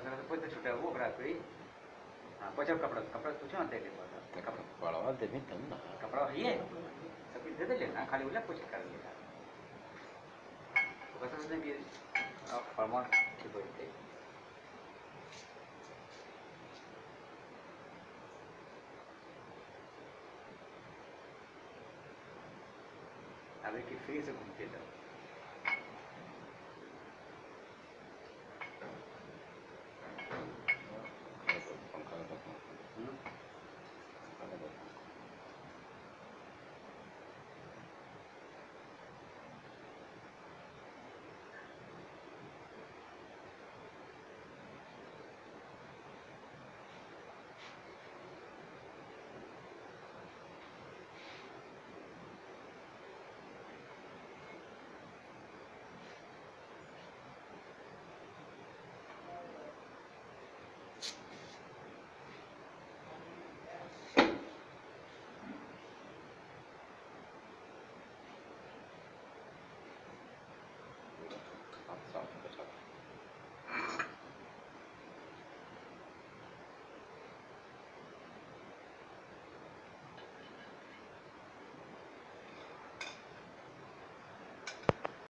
पहिले छुट्या हो ओकरा कोई हाँ पछा कपड़ा कपड़ा पूछो ना देले पर कपड़ा कपड़वा देबी तब ना कपड़ा है सब कुछ दे दे लेना खाली बोला कुछ कर लेना तो बस उसने भी फरमान के बोलते अभी कि फ्री से घूमते जाओ